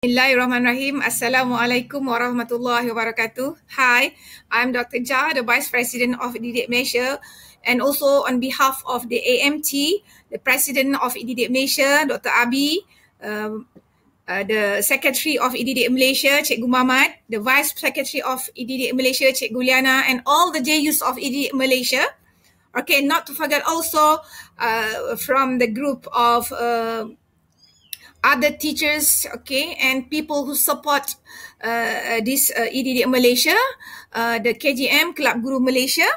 Bismillahirrahmanirrahim. Assalamualaikum warahmatullahi wabarakatuh. Hi, I'm Dr. Ja, the Vice President of Ididik Malaysia and also on behalf of the AMT, the President of Ididik Malaysia, Dr. Abi, um, uh, the Secretary of Ididik Malaysia, Cikgu Mamat, the Vice Secretary of Ididik Malaysia, Cikgu Liana and all the JUs of Ididik Malaysia. Okay, not to forget also uh, from the group of uh, other teachers, okay, and people who support uh, this uh, EDD Malaysia, uh, the KGM Club Guru Malaysia,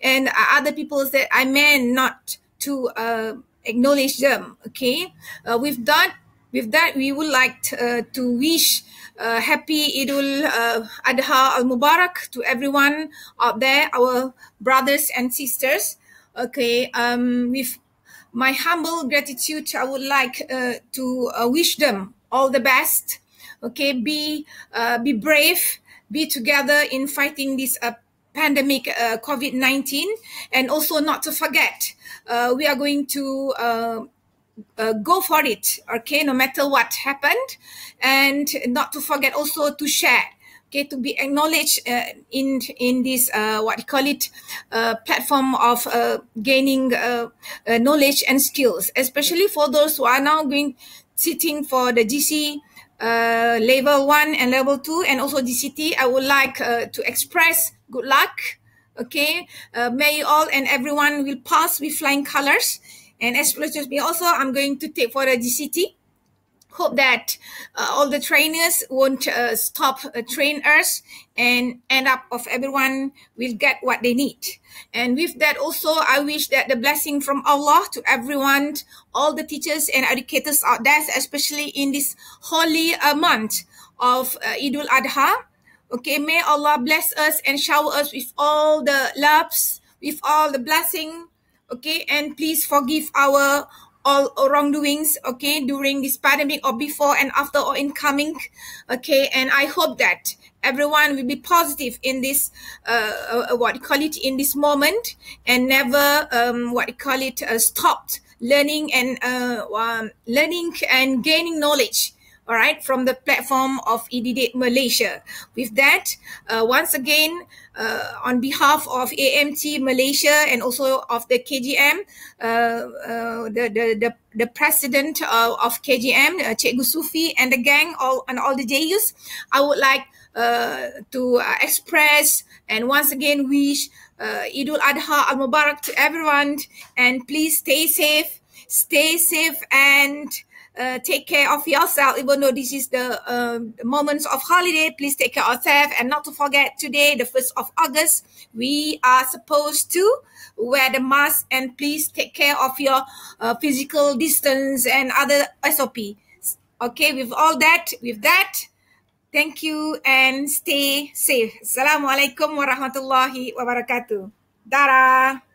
and uh, other people that I meant not to uh, acknowledge them. Okay, uh, with that, with that, we would like to, uh, to wish uh, happy Idul uh, Adha Al Mubarak to everyone out there, our brothers and sisters. Okay, um, with my humble gratitude i would like uh, to uh, wish them all the best okay? Be uh, be brave be together in fighting this pandemic uh, covid-19 and also not to forget we are going to uh, go for it okay? No matter what happened. And not to forget also to share okay to be acknowledged uh, in in this uh, what you call it uh, platform of uh, gaining uh, uh, knowledge and skills especially for those who are now going sitting for the gc level 1 and level 2 and also gct i would like to express good luck okay? May you all and everyone will pass with flying colors. And as well as me also i'm going to take for the gct hope that uh, all the trainers won't uh, stop uh, train us and end up of everyone will get what they need. And with that also i wish that the blessing from allah to everyone all the teachers and educators out there especially in this holy uh, month of uh, idul adha okay may allah bless us and shower us with all the loves with all the blessing. Okay and please forgive our all wrongdoings okay during this pandemic or before and after or incoming okay and i hope that everyone will be positive in this uh, uh what you call it in this moment and never um what you call it uh, stopped learning and uh um, learning and gaining knowledge all right, from the platform of EDD Malaysia. With that, uh, once again, uh, on behalf of AMT Malaysia and also of the KGM, uh, uh, the, the, the, the president of KGM, uh, Cikgu Sufi and the gang all, and all the JUs, I would like uh, to express and once again wish uh, Idul Adha Al Mubarak to everyone and please stay safe, stay safe and uh, take care of yourself even though this is the, the moments of holiday. Please take care of yourself and not to forget today the 1st of august we are supposed to wear the mask and please take care of your uh, physical distance and other sop okay with all that with that thank you and stay safe. Assalamualaikum warahmatullahi wabarakatuh. Dara.